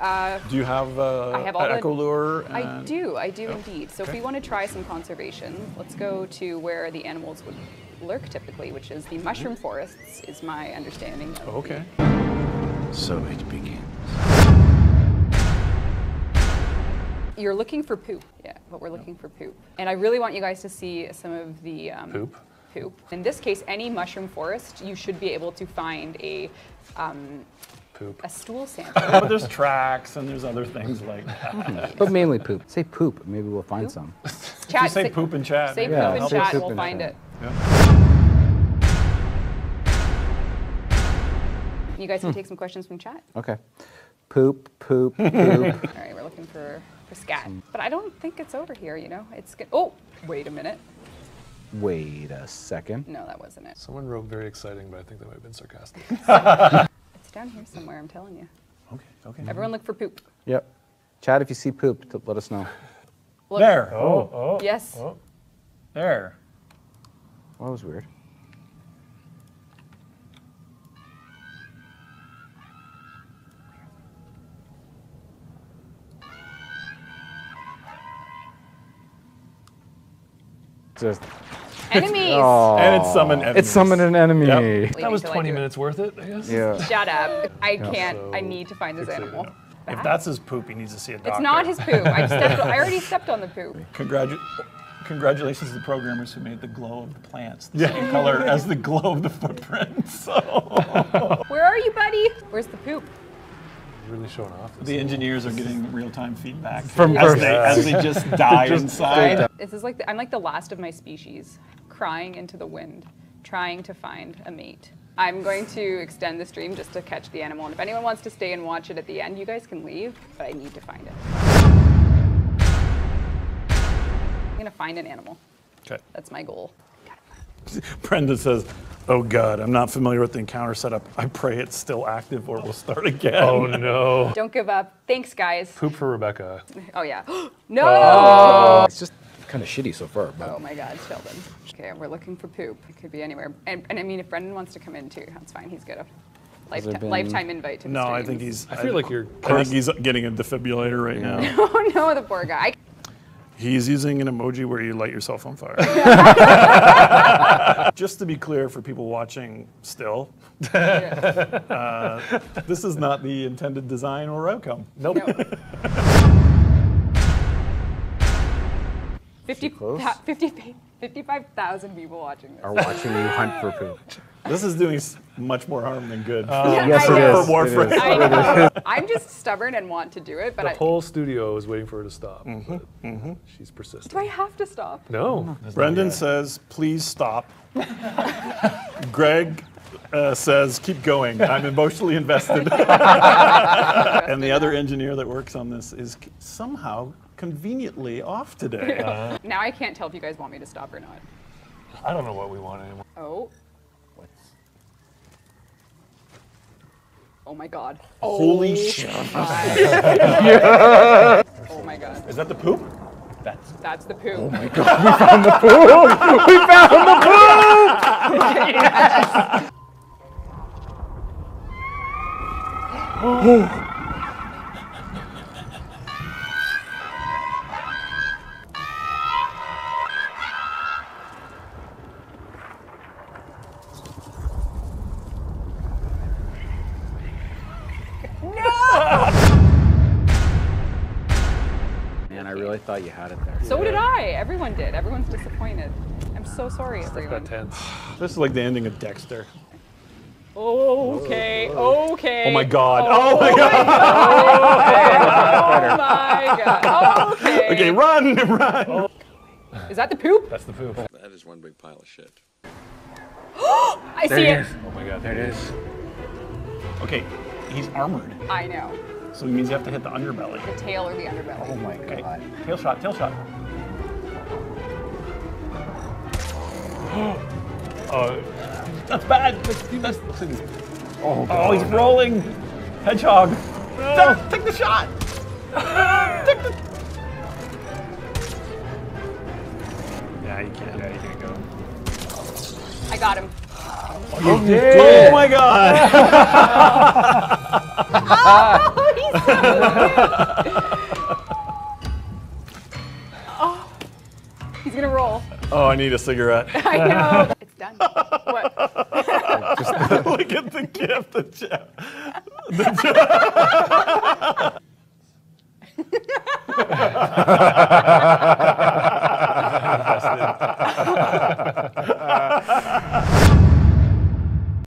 Uh, Do you have uh, I have all an the- echo lure? I do, I do indeed. So if we want to try some conservation, let's go to where the animals would lurk typically, which is the mushroom forests, is my understanding. Of Okay. So it begins. You're looking for poop, yeah, but we're looking for poop. And I really want you guys to see some of the um, Poop? Poop. In this case, any mushroom forest, you should be able to find a um, Poop. a stool sample. but there's tracks and there's other things like that. But mainly poop. Say poop. Maybe we'll find Poop? some. Chat, you say poop in chat, Say maybe Yeah, poop in say chat, poop we'll in find chat. it. You guys Hmm. can take some questions from chat. Okay. Poop, poop, poop. All right, we're looking for, for scat. But I don't think it's over here, you know? It's good. Oh, wait a minute. Wait a second. No, that wasn't it. Someone wrote very exciting, but I think that might have been sarcastic. It's down here somewhere, I'm telling you. Okay, okay. Everyone look for poop. Yep. Chad, if you see poop, t- let us know. Look. There. oh, oh. oh. Yes. Oh. There. Well, that was weird. Just Enemies! oh, And it's summoned enemies. It's summoned an enemy. Yep. Wait That was 20 do it. minutes worth it, I guess. Yeah. Shut up. I can't. I need to find this animal. now. If that's his poop, he needs to see a doctor. It's not his poop. I, stepped, I already stepped on the poop. Congratu- congratulations to the programmers who made the glow of the plants the same color as the glow of the footprints. So Where are you, buddy? Where's the poop? Really showing off. The engineers are getting real-time feedback From as birth. they, as they just die inside. This is like the, I'm like the last of my species, crying into the wind, trying to find a mate. I'm going to extend the stream just to catch the animal, and if anyone wants to stay and watch it at the end, you guys can leave, but I need to find it. I'm gonna find an animal. Okay. That's my goal. Brendan says, "Oh God, I'm not familiar with the encounter setup. I pray it's still active, or we'll start again." Oh no. Don't give up. Thanks, guys. Poop for Rebecca. Oh yeah. no. Oh. It's just kind of shitty so far, but Oh my God, Sheldon. Okay, we're looking for poop. It could be anywhere. And, and I mean, if Brendan wants to come in too, that's fine. He's got a lifetime, been- lifetime invite to the No, I think he's. I feel like you're. I think he's getting a defibrillator right now. Oh no, the poor guy. He's using an emoji where you light yourself on fire. Just to be clear for people watching still, uh, this is not the intended design or outcome. Nope. No. 50, close? pa- 50 55,000 people watching this. are watching you hunt for poop. This is doing much more harm than good. Uh, yes, I it know. is. For it Warframe. is. I know. I'm just stubborn and want to do it, but The I, whole studio is waiting for her to stop. Mm-hmm, but mm-hmm. She's persistent. do I have to stop? No. Brendan says, please stop. Greg uh, says, keep going. I'm emotionally invested. and the other engineer that works on this is somehow conveniently off today. Uh-huh. Now I can't tell if you guys want me to stop or not. I don't know what we want anymore. Oh. Oh my god. Holy oh shit. Oh my god. Is that the poop? That's That's the poop. Oh my god, we found the poop! Man, I really thought you had it there. So did I. Everyone did. Everyone's disappointed. I'm so sorry, everyone. Got tense. This is like the ending of Dexter. Okay, oh. okay. Oh my god. Oh, oh my god. Oh my god. Okay. Okay, run, run. Is that the poop? That's the poop. That is one big pile of shit. I see it. Oh my god. There it is. Okay, he's armored. I know. So it means you have to hit the underbelly. The tail or the underbelly. Oh my Okay, god. tail shot, tail shot. Oh, That's bad. That's, that's, oh, oh, he's rolling. Hedgehog. No. Take the shot. Take the... Yeah, you can't. yeah, you can't go. I got him. Oh, oh my god. Oh, he's oh, he's gonna roll. Oh, I need a cigarette. I know. It's done. What? Look at the gift that Jeff.